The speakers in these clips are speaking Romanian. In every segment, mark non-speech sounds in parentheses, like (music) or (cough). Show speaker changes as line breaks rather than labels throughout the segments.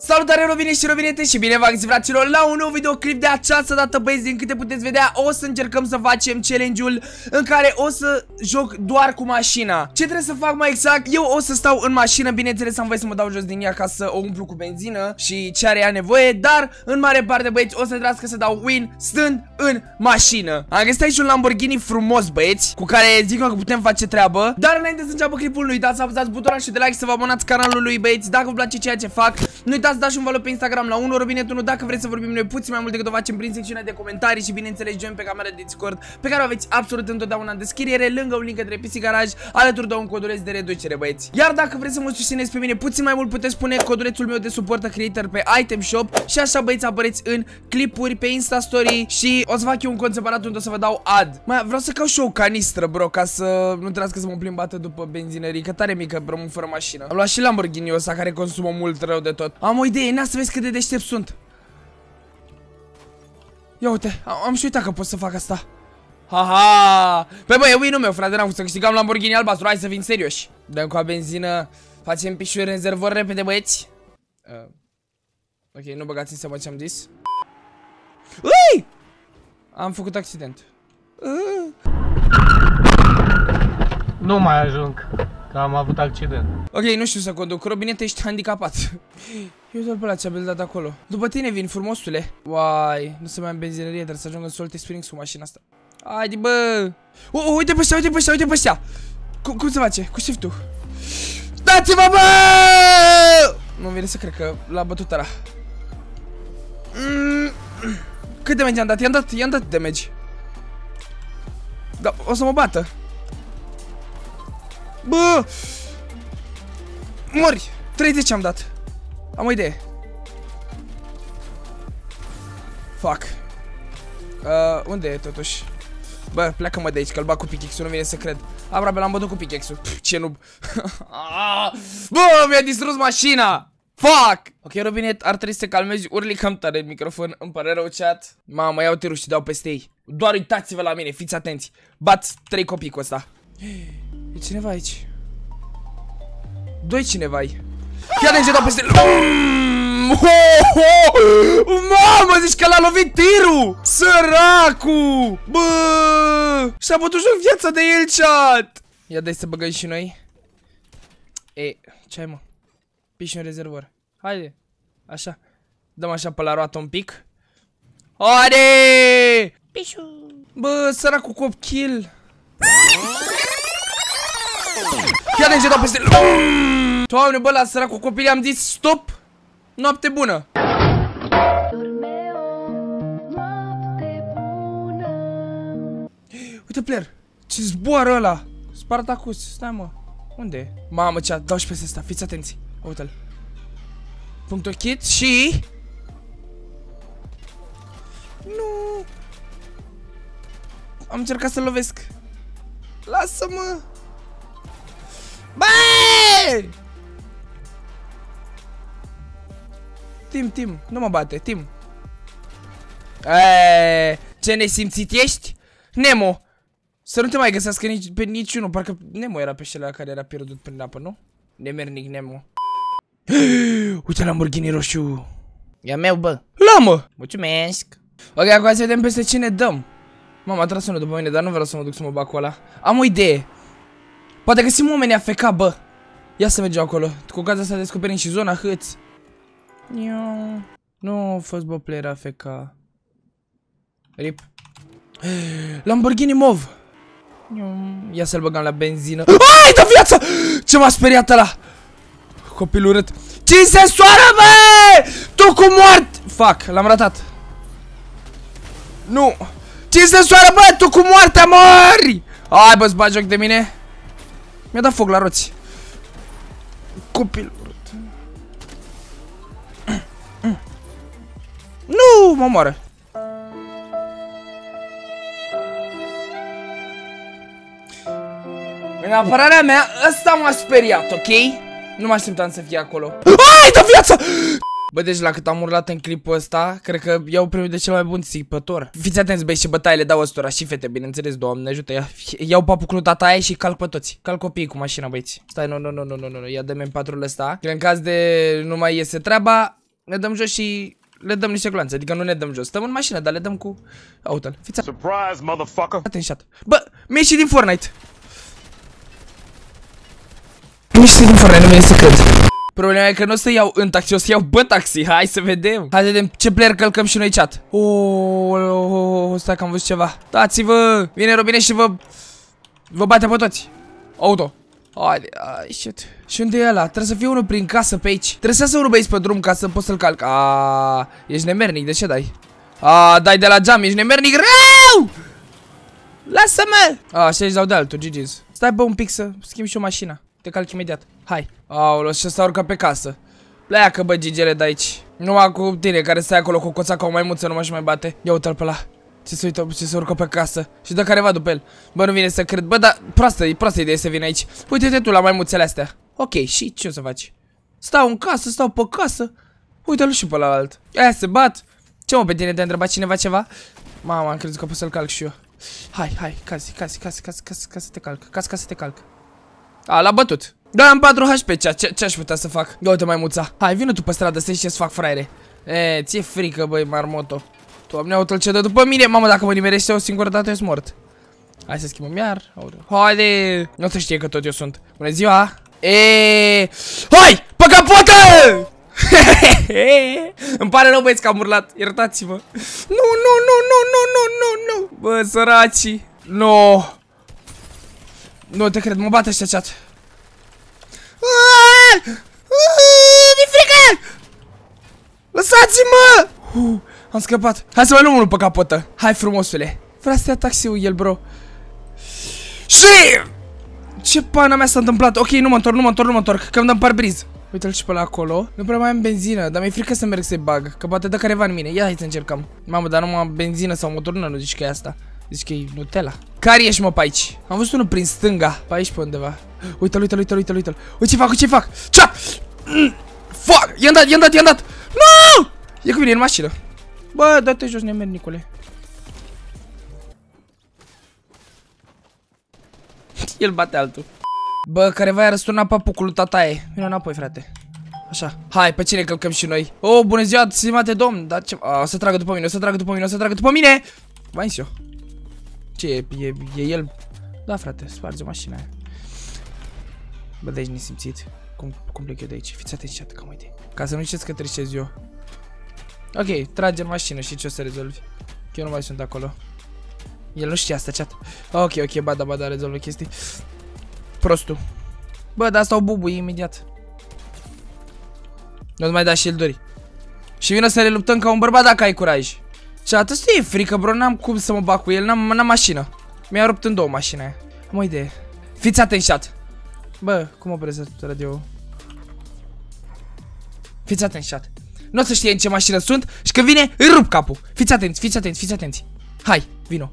Salutare Robine și Robinete și bine v-ați fraților la un nou videoclip de această dată băieți din câte puteți vedea o să încercăm să facem challenge-ul în care o să joc doar cu mașina Ce trebuie să fac mai exact? Eu o să stau în mașină, bineînțeles am voie să mă dau jos din ea ca să o umplu cu benzină și ce are ea nevoie Dar în mare parte băieți o să trească să dau win stând în mașină Am găsit aici un Lamborghini frumos băieți cu care zic că putem face treabă Dar înainte să înceapă clipul nu uitați să apăsați butonul și de like să vă abonați canalului băieți dacă vă place ceea ce fac Nu uitați să dați un follow pe Instagram la 1 Robinet 1 dacă vreți să vorbim noi puțin mai mult decât o facem prin secțiunea de comentarii și bineînțeles join pe camera de Discord pe care o aveți absolut întotdeauna în descriere lângă un link către PC Garage alături de un coduleț de reducere băieți. Iar dacă vreți să mă susțineți pe mine puțin mai mult puteți pune codulețul meu de suport creator pe Item Shop și așa băieți apăreți în clipuri pe Insta Story și o să fac eu un cont separat unde o să vă dau ad. Mai vreau să caut și o canistră bro ca să nu trebuiască să mă plimbată după benzinării că tare mică rămân fără mașină. Am luat și Lamborghini ăsta care consumă mult rău de tot. Am o idee, n să vezi cât de deștept sunt. Ia uite, am, am și uitat că pot să fac asta. Haha! Pe băi, e win-ul meu, frate, n-am să câștigam Lamborghini albastru, hai să fim serioși. Dăm cu a benzină, facem pișuri rezervor repede, băieți. Uh. Ok, nu băgați în seama ce am zis. Ui! Am făcut accident. Uh.
Nu mai ajung, că am avut accident.
Ok, nu știu să conduc, Robinete, ești handicapat. Eu doar pe la ce-a dat acolo. După tine vin, frumosule. Uai, nu se mai am benzinărie, trebuie să ajung în Solte Springs cu mașina asta. Haide, bă! Uh, uh, uite pe ăștia, uite pe ăștia, uite pe ăștia! Cum, cum se face? Cu shift-ul. Dați-vă, bă! Nu vine să cred că l-a bătut ăla. Mm. Cât damage am dat? I-am dat, i-am dat damage. Da, o să mă bată. Bă! Mori! 30 am dat. Am o idee. Fuck. Uh, unde e totuși? Bă, pleacă-mă de aici, că-l bag cu pickaxe nu vine să cred. Aproape l-am bătut cu pickaxe-ul. Ce noob. (laughs) Bă, mi-a distrus mașina! Fuck! Ok, Robinet, ar trebui să calmezi urli cam tare în microfon. Îmi pare rău, chat. Mamă, iau tirul și dau peste ei. Doar uitați-vă la mine, fiți atenți. Bat trei copii cu ăsta. (gasps) E cineva aici. Doi cineva -i. Fii atent ce dau peste... Mm, Mamă, zici că l-a lovit tirul! Săracu! Bă! Și-a bătut joc viața de el, chat! Ia dai să băgăm și noi. E, ce ai mă? Piși un rezervor. Haide. Așa. Dăm așa pe la roată un pic. Haide! Pișu! Bă, săracul cop kill. Fii atent ce dau peste... Doamne, bă, la săracul copilii am zis stop! Noapte bună! Uite, player! Ce zboară ăla! Spartacus, stai mă. Unde e? Mamă, ce dau și peste asta, fiți atenți. Uite-l. Punctul kit și... Nu! Am încercat să lovesc. Lasă-mă! Băi! Tim, Tim, nu mă bate, Tim. Eee, ce nesimțit ești? Nemo! Să nu te mai găsească nici, pe niciunul, parcă Nemo era pe cel care era pierdut prin apă, nu? Nemernic Nemo. (gasps) Uite Lamborghini roșu. E meu, bă. La, mă! Mulțumesc. Ok, acum să vedem peste cine dăm. Mama, a tras unul după mine, dar nu vreau să mă duc să mă bag cu ăla. Am o idee. Poate găsim oameni AFK, bă. Ia să mergem acolo. Cu ocazia asta descoperim și zona hâț. Nu a fost bă player AFK. Rip. Lamborghini Mov. Ia să-l băgăm la benzină. Ai, de viață! Ce m-a speriat ăla! Copil urât. Ce se soară, bă! Tu cu moart! Fuck, l-am ratat. Nu! Ce se soară, bă! Tu cu moartea mori! Hai, bă, bagi joc de mine. Mi-a dat foc la roți. Copil urât. Nu, mă moară. În apărarea mea, ăsta m-a speriat, ok? Nu mă așteptam să fie acolo. Ai, de viață! Bă, deci la cât am urlat în clipul ăsta, cred că iau premiul de cel mai bun țipător. Fiți atenți, băi, și bătaie le dau ăstora și fete, bineînțeles, doamne ajută, ia, iau papul cu tata aia și calc pe toți. Calc copiii cu mașina, băiți. Stai, nu, nu, nu, nu, nu, nu, ia dă-mi în patrul ăsta. Că în caz de nu mai iese treaba, ne dăm jos și le dăm niște gloanțe. Adică nu ne dăm jos. Stăm în mașină, dar le dăm cu... Auto-l. Fiți
Surprise, motherfucker!
atențat. Bă, mi-e și din Fortnite. Mi-e și din Fortnite, nu mi să cred. Problema e că nu o să iau în taxi, o să iau bă taxi. Hai să vedem. Hai să vedem ce player călcăm și noi chat. Oh, oh, oh, oh, stai că am văzut ceva. Dați-vă. Vine Robine și vă... Vă bate pe toți. Auto. Haide, ai, shit. Și unde e ăla? Trebuie să fie unul prin casă pe aici. Trebuie să iasă unul băieți pe drum ca să poți să-l calc. A, ești nemernic, de ce dai? A, dai de la geam, ești nemernic rău! Lasă-mă! A, așa își dau de altul, GG's. Stai bă un pic să schimb și o mașină. Te calc imediat. Hai. Aoleu, și ăsta urcă pe casă. Pleacă bă, gigele de aici. Numai cu tine care stai acolo cu coța ca o maimuță, nu mă și mai bate. Ia uite-l pe la. Ce se uită, ce se urcă pe casă Și dă careva după el Bă, nu vine să cred Bă, dar proastă, e proastă idee să vină aici Uite-te tu la maimuțele astea Ok, și ce o să faci? Stau în casă, stau pe casă Uite-l și pe la alt Aia se bat Ce mă, pe tine te-a întrebat cineva ceva? Mama, am crezut că pot să-l calc și eu Hai, hai, cazi, cazi, cazi, cazi, cazi, cazi să te calc Cazi ca să te calc A, l-a bătut Da, am 4 HP, ce, ce, ce aș putea să fac? Ia uite maimuța Hai, vină tu pe stradă să ce să fac, fraiere E, ți-e frică, băi, marmoto Doamne, uite ce dă după mine, mamă, dacă mă nimerește o singură dată, eu sunt mort. Hai să schimbăm iar. Haide! Nu se știe că tot eu sunt. Bună ziua! E, Hai! Pe capotă! (laughs) Îmi pare rău, băieți, că am urlat. Iertați-mă. Nu, nu, nu, nu, nu, nu, nu, nu. Bă, săraci. Nu. Nu te cred, mă bate ăștia chat. Mi-e frică! Lăsați-mă! Uh. Am scăpat. Hai să mai luăm unul pe capotă. Hai frumosule. Vreau să ia taxiul el, bro. Și... Ce pana mea s-a întâmplat? Ok, nu mă întorc, nu mă întorc, nu mă întorc. Că îmi dăm parbriz. Uite-l și pe la acolo. Nu prea mai am benzină, dar mi-e frică să merg să-i bag. Că poate dă careva în mine. Ia hai să încercăm. Mamă, dar nu am benzină sau motorună, nu zici că e asta. Zici că e Nutella. Care ești, mă, pe aici? Am văzut unul prin stânga. Pe aici, pe undeva. Uite-l, uite-l, uite-l, uite-l, uite-l. Uite ce fac, uite ce fac. Ce? Mm. Fuck! I-am dat, i-am dat, i-am dat. Nu! E cu mine în mașină. Bă, dă-te jos, nemernicule. (laughs) El bate altul. Bă, careva i-a răsturnat papucul lui tataie. Vino înapoi, frate. Așa. Hai, pe cine călcăm și noi? Oh, bună ziua, stimate domn. Dar ce... A, o să tragă după mine, o să tragă după mine, o să tragă după mine. Vai eu. Ce e? E, e el? Da, frate, sparge mașina aia. Bă, de aici nesimțit. Cum, cum plec eu de aici? Fiți atenți, chat, cam uite. Ca să nu știți că treceți eu. Ok, trage în mașină și ce o să rezolvi? Că eu nu mai sunt acolo. El nu știa asta, chat. Ok, ok, ba da, ba da, rezolvă chestii. Prostul. Bă, dar asta o bubui imediat. Nu-ți mai da și el dori. Și vină să le luptăm ca un bărbat dacă ai curaj. Chat, ăsta e frică, bro, n-am cum să mă bag cu el, n-am mașină. Mi-a rupt în două mașina aia. Am o idee. Fiți atenți, chat. Bă, cum opresc radio? Fiți atenți, chat. Nu o să știe în ce mașină sunt și când vine, îi rup capul. Fiți atenți, fiți atenți, fiți atenți. Hai, vino.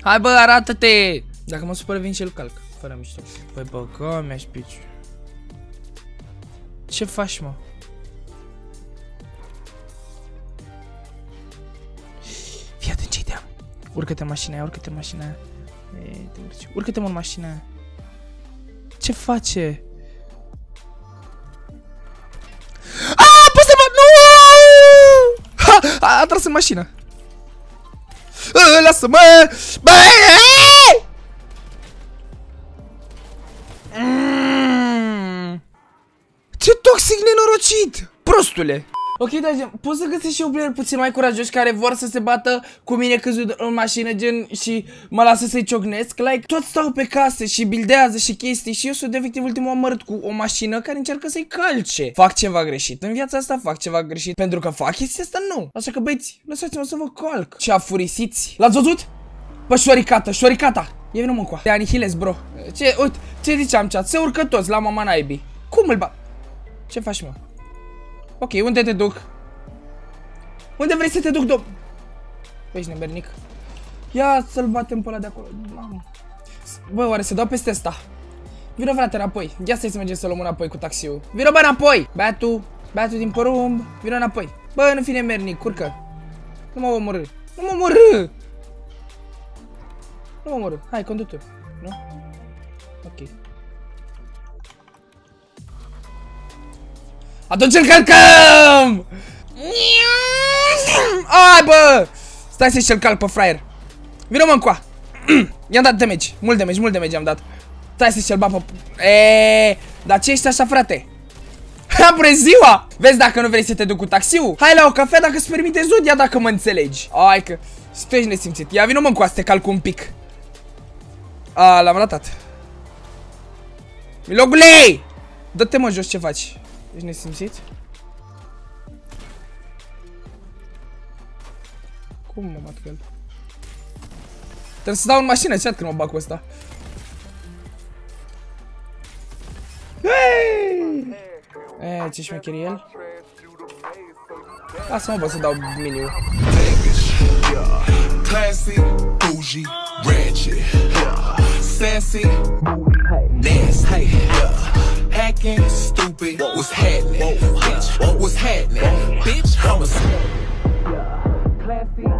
Hai bă, arată-te! Dacă mă supără, vin și el calc. Fără mișto. Păi bă, că mi-aș pici. Ce faci, mă? Urcă-te în mașina aia, urcă-te în mașina aia. Urcă-te mă în mașina aia. Ce face? A, a tras în mașină. Lasă-mă! Bă! Mm. Ce toxic nenorocit! Prostule! Ok, dragi, poți să găsești și eu player puțin mai curajoși care vor să se bată cu mine căzut în mașină gen și mă lasă să-i ciocnesc? Like, toți stau pe case și bildează și chestii și eu sunt efectiv ultimul amărât cu o mașină care încearcă să-i calce. Fac ceva greșit. În viața asta fac ceva greșit pentru că fac chestia asta nu. Așa că băieți, lăsați-mă să vă calc. Ce afurisiți. L-ați văzut? Bă, șoricata, șoricata. E vină mă cu Te anihilez, bro. Ce, uite, ce ziceam, chat? Se urcă toți la mama naibii. Cum îl ba... Ce faci, mă? Ok, unde te duc? Unde vrei să te duc, dom? Păi, ești nemernic. Ia să-l batem pe ăla de acolo. Mamă. Bă, oare se dau peste asta? Vino, frate, înapoi. Ia să-i să mergem să luăm înapoi cu taxiul. Vino, bă, înapoi! Beatu, beatu din porumb. Vino înapoi. Bă, nu fi nemernic, curcă. Nu mă omorâ. Nu mă omorâ! Nu mă omorâ. Hai, condu tu. Nu? Ok. Atunci îl călcăm! Ai, bă! Stai să-și calc pe fraier. Vino mă încoa. (clears throat) I-am dat damage. Mult damage, mult damage am dat. Stai să-și pe... Eee, dar ce ești așa, frate? (laughs) Bună ziua! Vezi dacă nu vrei să te duc cu taxiul? Hai la o cafea dacă îți permite Zodia dacă mă înțelegi. Ai că... Tu ești nesimțit. Ia vino mă încoa să te calc un pic. A, l-am ratat. Milogule! Dă-te mă jos ce faci. Ești nesimțit? Cum mă bat cu el? Trebuie să dau în mașină chat când mă bag cu ăsta. Hey! E, ce șmecherie el? Lasă mă bă să dau miniu. Classy, bougie, ratchet, sassy, nasty, hacking, stupid. What's happening? Bitch, what's happening? Bitch, I'm a. Yeah, classy.